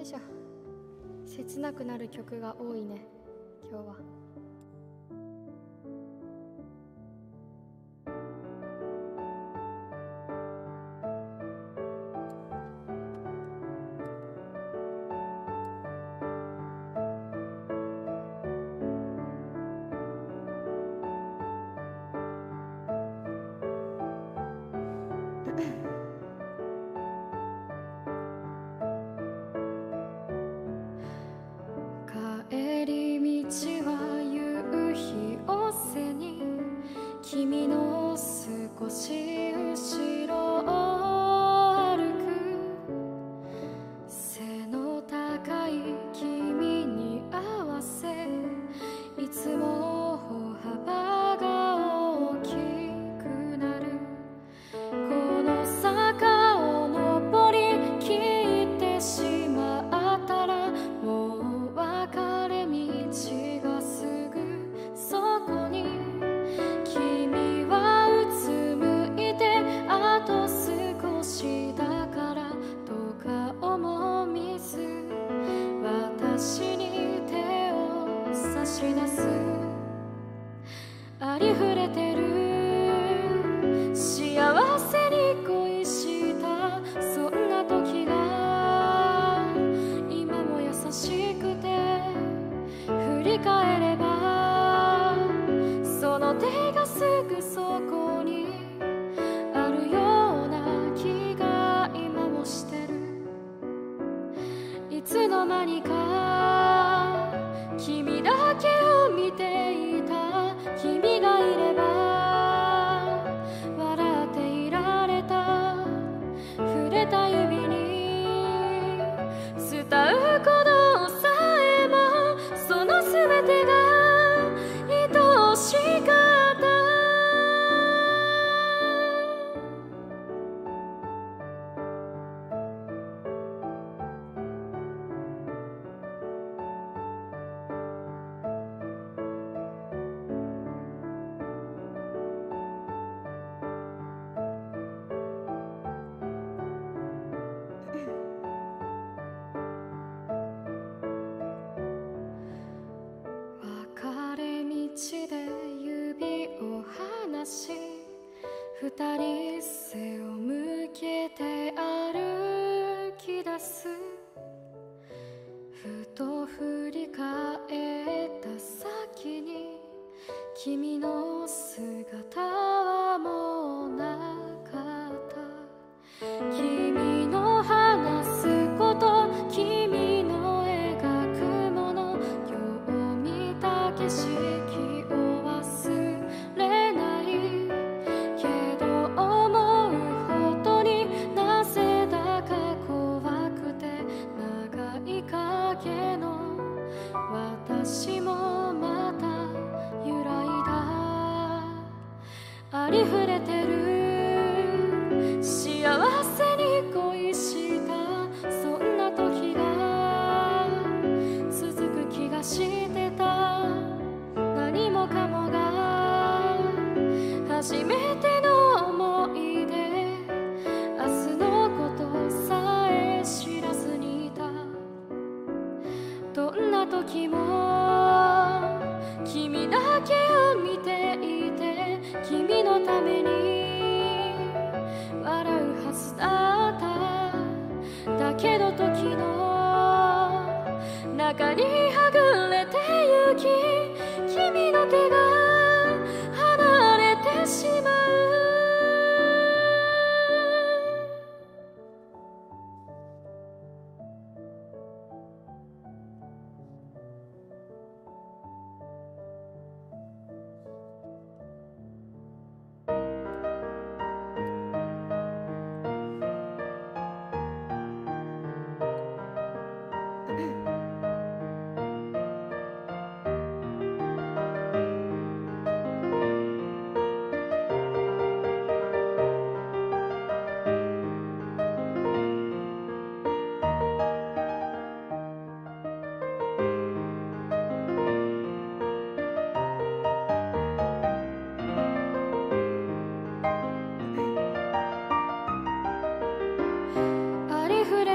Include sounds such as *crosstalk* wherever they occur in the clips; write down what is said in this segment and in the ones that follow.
よいしょ切なくなる曲が多いね今日は。帰 *laughs* し出す。ありふれてる。幸せに恋した。そんな時が。今も優しくて。振り返れば。その手がすぐそこに。あるような気が今もしてる。いつの間にか。けを見て二人背を向けて歩き出す。ふと振り返った先に君の姿はもうなかった。君の話すこと君の描くもの今日見た景色。けの私もまた揺らいだ。ありふけど時の中にはぐれてゆき君の手が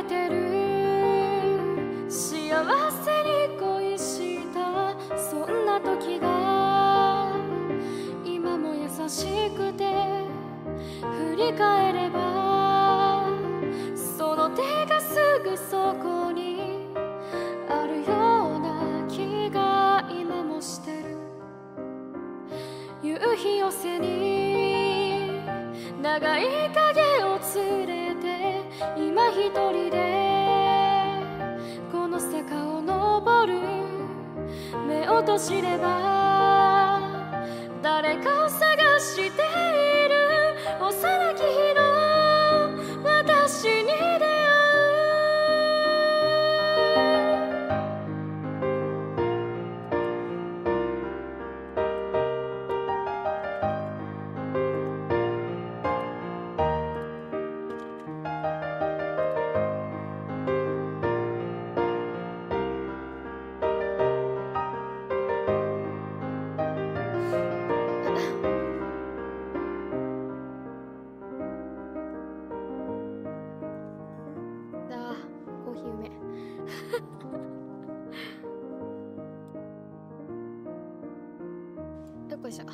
てる。幸せに恋した。そんな時が。今も優しくて。振り返れば。その手がすぐそこに。あるような気が今もしてる。夕日を背に。長い影を連れ今一人でこの坂を登る。目を閉じれば誰かを *laughs* よっこいしょ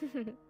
フフ